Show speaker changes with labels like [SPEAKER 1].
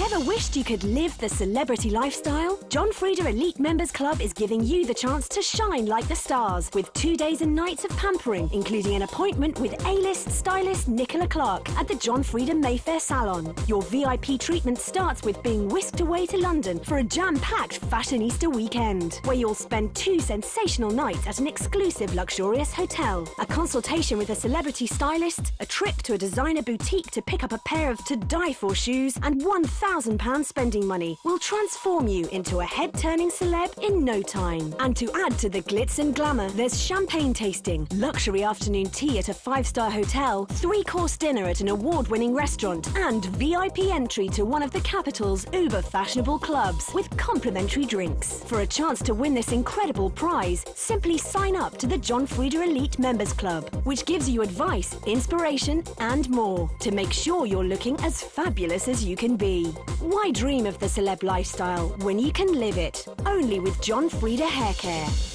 [SPEAKER 1] Ever wished you could live the celebrity lifestyle? John Frieda Elite Members Club is giving you the chance to shine like the stars with two days and nights of pampering, including an appointment with A-list stylist Nicola Clark at the John Frieda Mayfair Salon. Your VIP treatment starts with being whisked away to London for a jam-packed fashionista weekend, where you'll spend two sensational nights at an exclusive luxurious hotel, a consultation with a celebrity stylist, a trip to a designer boutique to pick up a pair of to-die-for shoes, and £1,000 spending money will transform you into a head-turning celeb in no time. And to add to the glitz and glamour, there's champagne tasting, luxury afternoon tea at a five-star hotel, three-course dinner at an award-winning restaurant, and VIP entry to one of the capital's uber-fashionable clubs with complimentary drinks. For a chance to win this incredible prize, simply sign up to the John Frieda Elite Members Club, which gives you advice, inspiration, and more to make sure you're looking as fabulous as you can be. Why dream of the celeb lifestyle when you can live it? Only with John Frieda Hair Care.